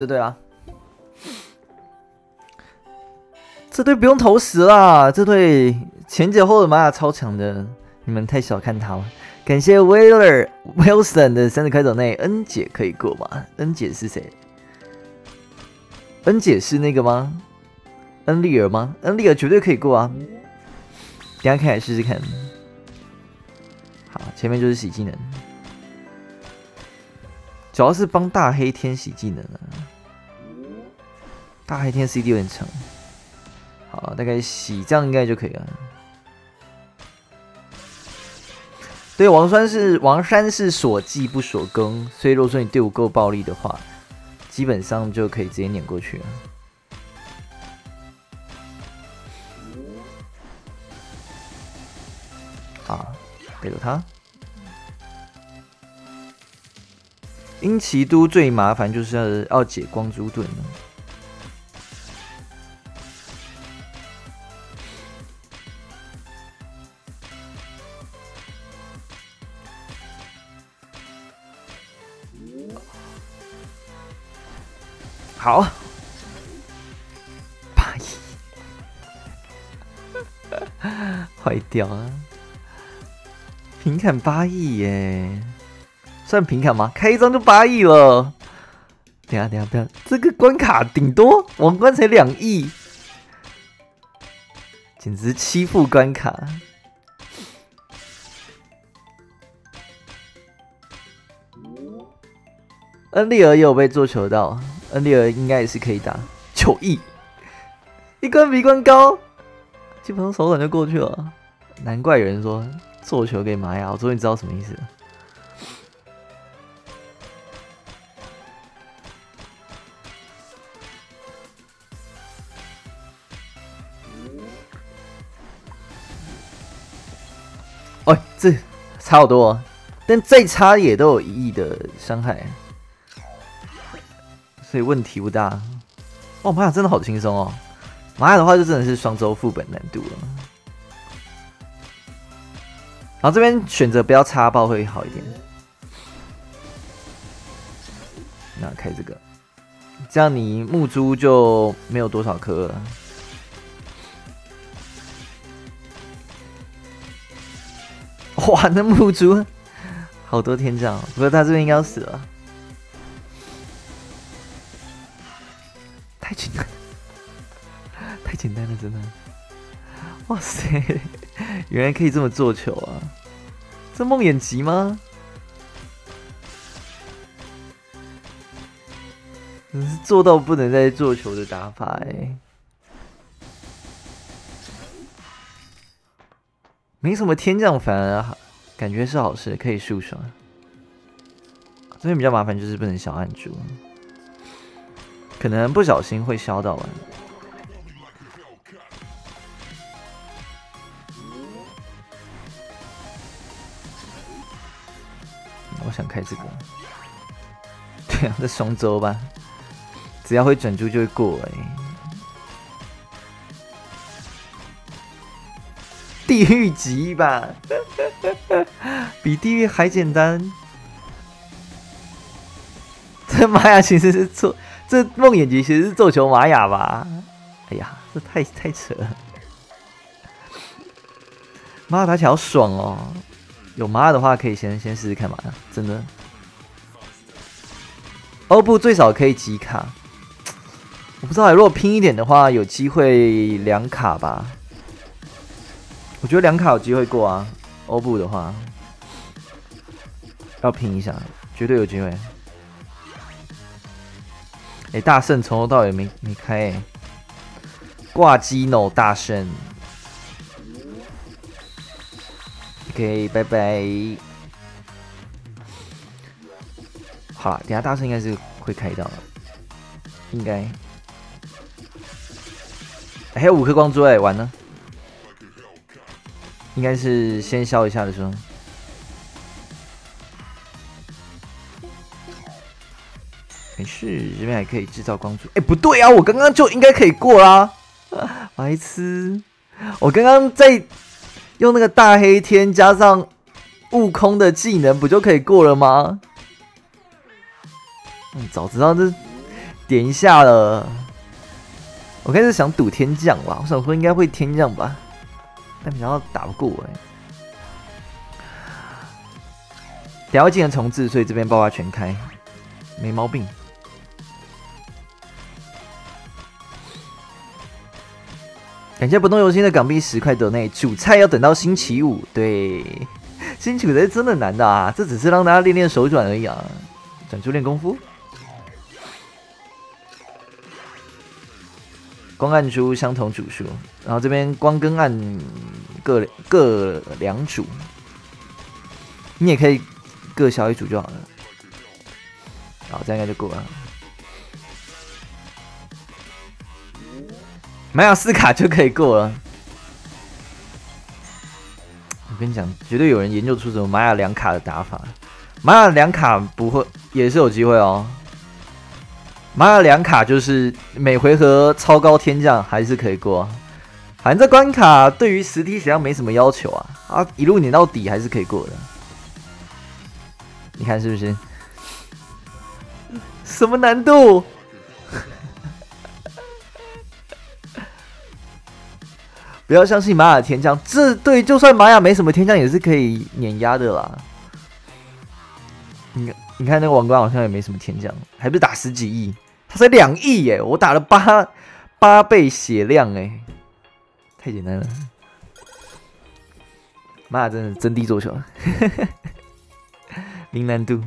这对啊，这队不用投石啦，这队前姐后的玛雅超强的，你们太小看他了。感谢 Willer Wilson 的生日开走内恩姐可以过吗？恩姐是谁？恩姐是那个吗？恩利尔吗？恩利尔绝对可以过啊！等下看来试试看。好，前面就是洗技能。主要是帮大黑天洗技能啊，大黑天 CD 有点长，好，大概洗这样应该就可以了。对，王栓是王栓是锁技不锁攻，所以如果说你队伍够暴力的话，基本上就可以直接碾过去了。啊，背着他。英奇都最麻烦就是要要解光珠盾好，八亿，坏掉了，平砍八亿耶！算平砍吗？开一张就八亿了。等下等下等下，这个关卡顶多王冠才两亿，简直欺负关卡。恩利尔也有被做球到，恩利尔应该也是可以打九亿，一关比一关高，基本上手短就过去了。难怪有人说做球给玛雅，我终于知道什么意思了。哦，这差好多，但再差也都有一亿的伤害，所以问题不大。哦，玛雅真的好轻松哦，玛雅的话就真的是双周副本难度了。然后这边选择不要插爆会好一点。那开这个，这样你木珠就没有多少颗了。哇，那木珠好多天将，不过他这边应该要死了，太简单，太简单了，真的。哇塞，原来可以这么做球啊！这梦魇急吗？你是做到不能再做球的打法哎。没什么天降，反而感觉是好事，可以舒爽。这边比较麻烦，就是不能小按住，可能不小心会烧到完。我想开这个，对啊，这双周吧，只要会转珠就会过哎。地狱级吧，比地狱还简单。这玛雅其实是做这梦魇级，其实是做球玛雅吧？哎呀，这太太扯了！玛雅打起来好爽哦！有玛雅的话，可以先先试试看玛雅，真的。欧布最少可以几卡？我不知道，如果拼一点的话，有机会两卡吧。我觉得两卡有机会过啊，欧布的话要拼一下，绝对有机会。哎，大圣从头到尾没没开，挂机 no 大圣。OK，拜拜。好了，等下大圣应该是会开到，应该。还有五颗光珠哎，完了。应该是先消一下的时候，没事，这边还可以制造光柱。哎，不对啊，我刚刚就应该可以过啦，白痴！我刚刚在用那个大黑天加上悟空的技能，不就可以过了吗？嗯，早知道这点一下了。我开始想赌天降吧，我想说应该会天降吧，但没想到打不过哎。等下技能重置，所以这边爆发全开，没毛病。感谢不动游心的港币十块得内，主菜要等到星期五。对，新主菜真的难的啊，这只是让大家练练手转而已啊，转出练功夫。光按出相同组数，然后这边光跟暗各各两组，你也可以各小一组就好了。好，这样应该就够了。玛雅四卡就可以过了。我跟你讲，绝对有人研究出什么玛雅两卡的打法。玛雅两卡不会，也是有机会哦。玛雅两卡就是每回合超高天降还是可以过，反正这关卡对于实体血量没什么要求啊，啊一路碾到底还是可以过的，你看是不是？什么难度？不要相信玛雅天降，这对就算玛雅没什么天降也是可以碾压的啦。你你看那个王冠好像也没什么天降，还不是打十几亿？他才两亿耶！我打了八八倍血量哎，太简单了。妈真的真地做球，零难度。